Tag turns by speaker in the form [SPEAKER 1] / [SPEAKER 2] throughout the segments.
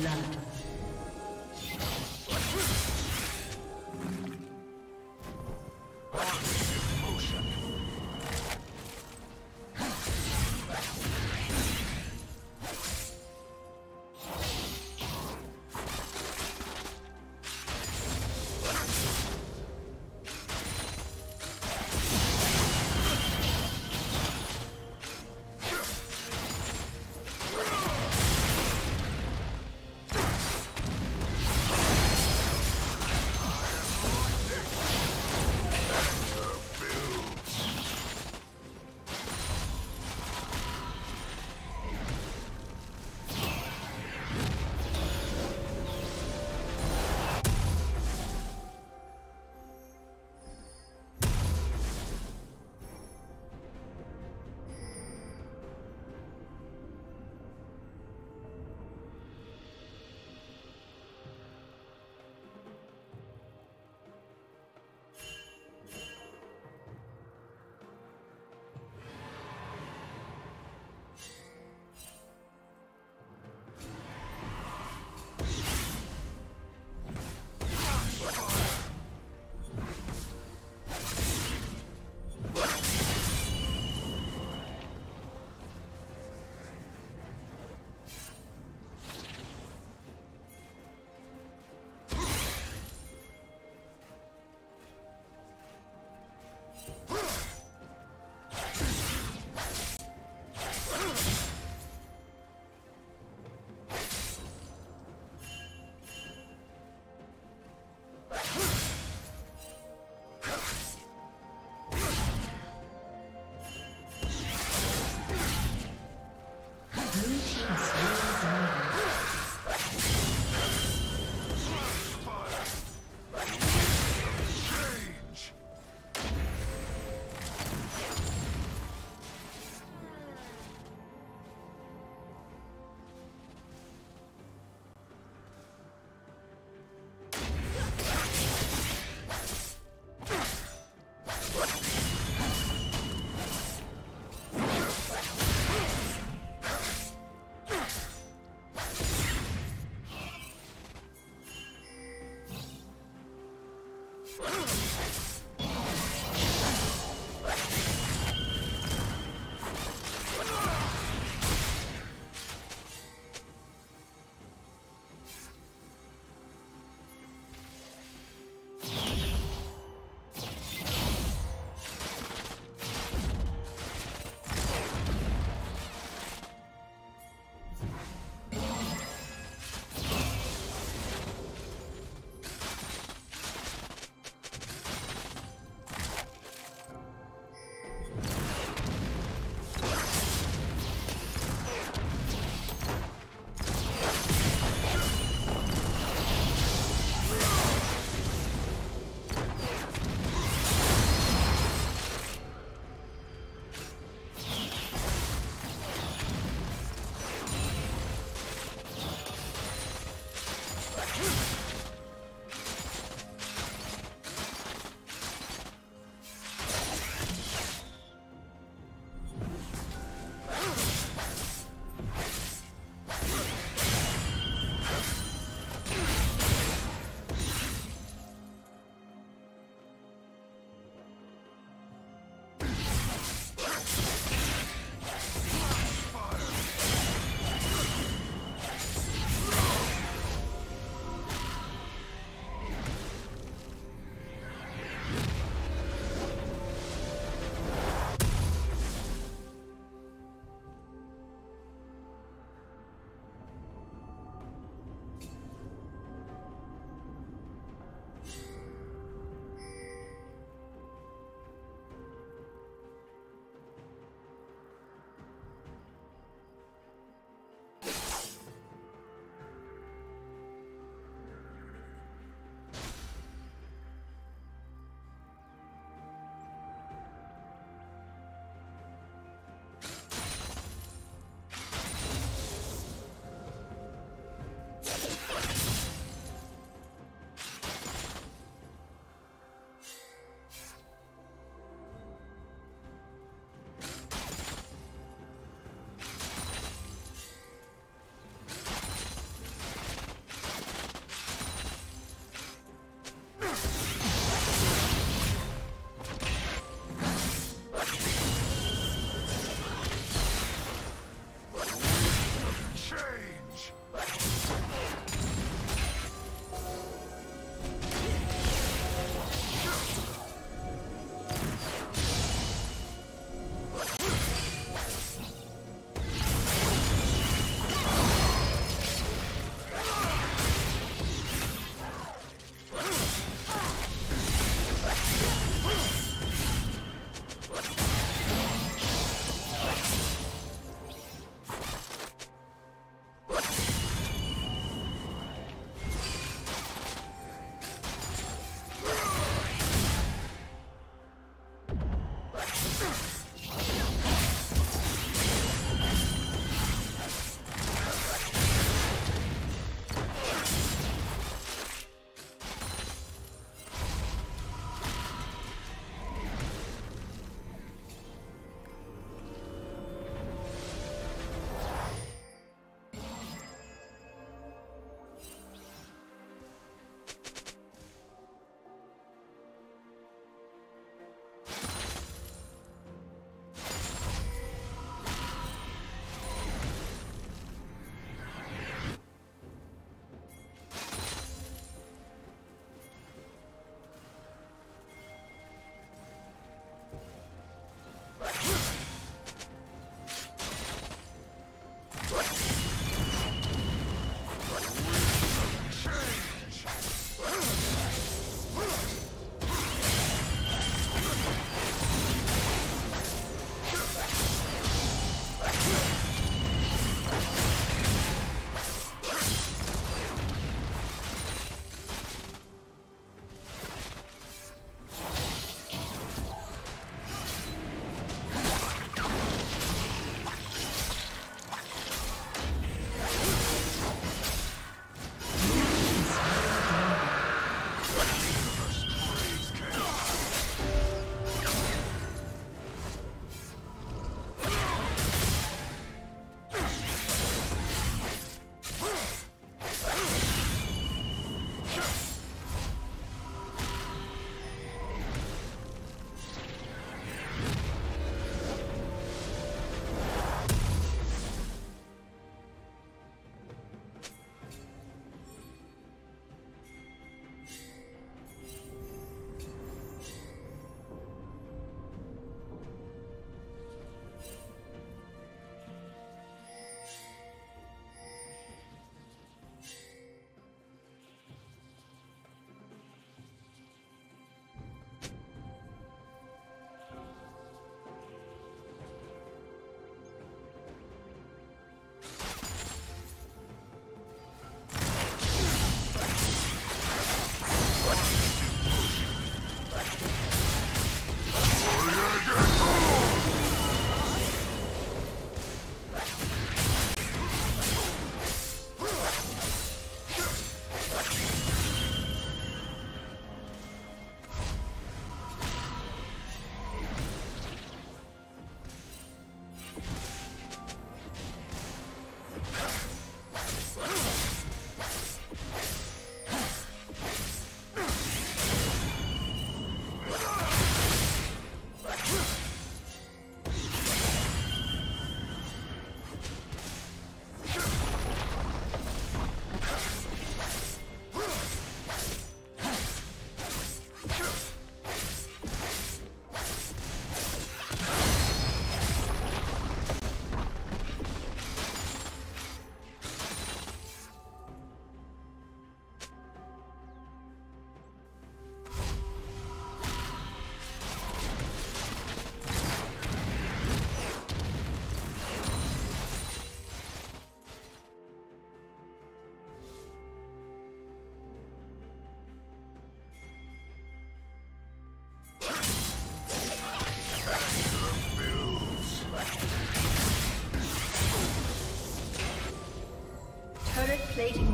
[SPEAKER 1] blood.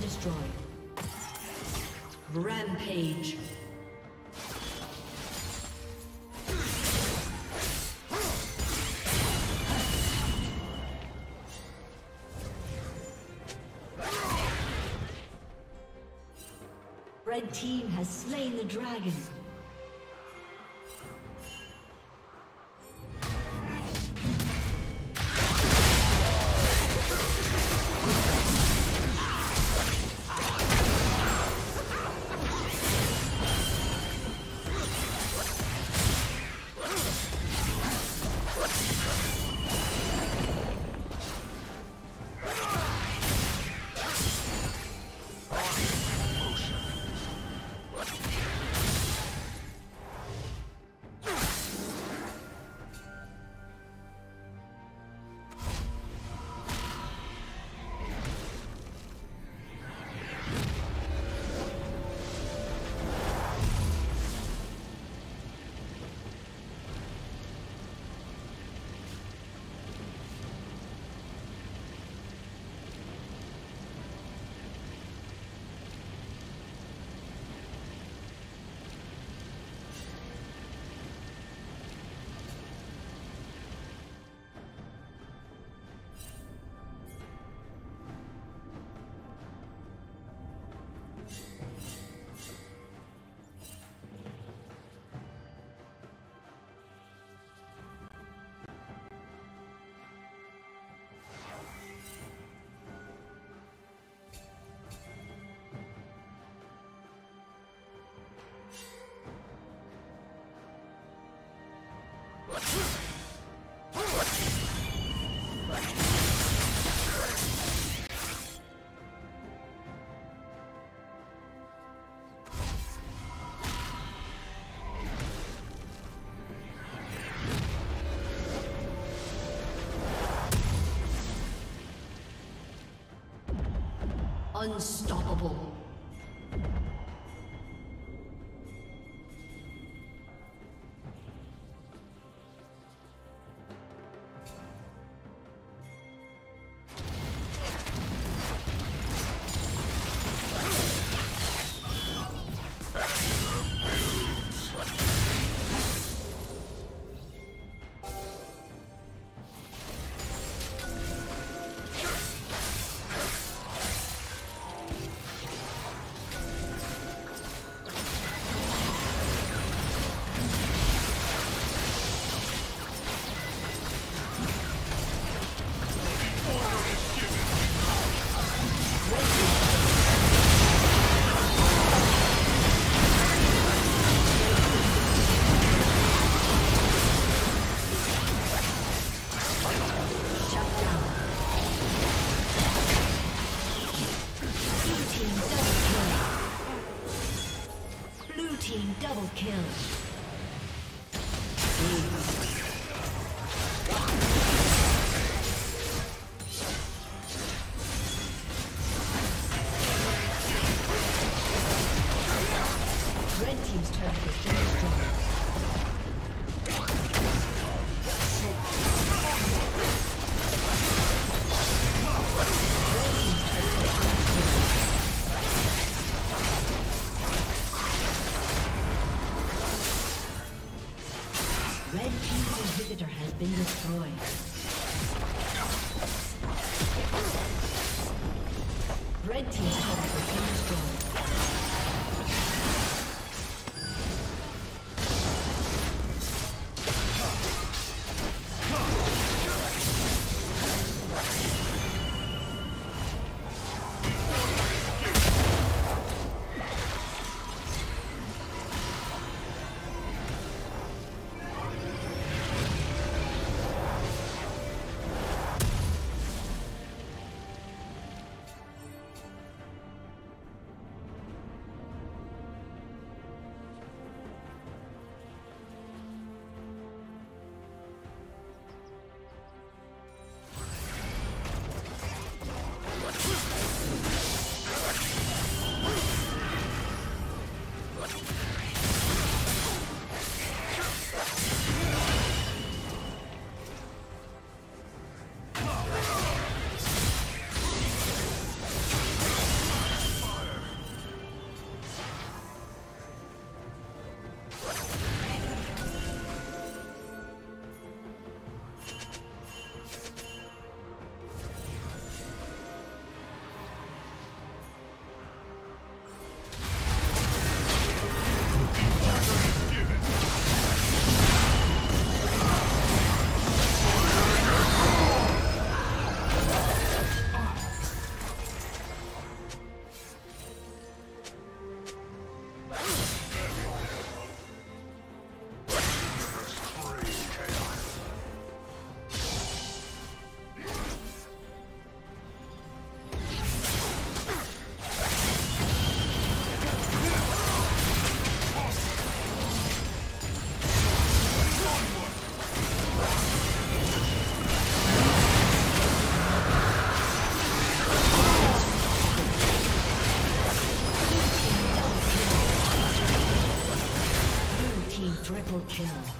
[SPEAKER 1] Destroyed. Rampage. Red team has slain the dragon. Unstoppable.
[SPEAKER 2] Summoner has disconnected. A